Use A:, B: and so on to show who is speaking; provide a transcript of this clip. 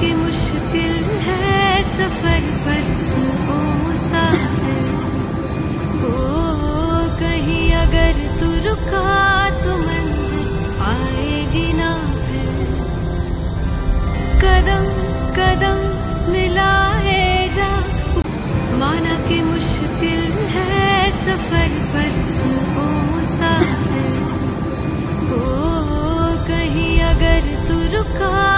A: कि मुश्किल है सफ़र पर सुनो मुसाफिर ओ, कहीं अगर तू रुका तो मंजिल आएगी ना फिर। कदम कदम मिलाए जा। माना कि मुश्किल है सफ़र पर सुनो मुसाफिर ओ, कहीं अगर तू रुका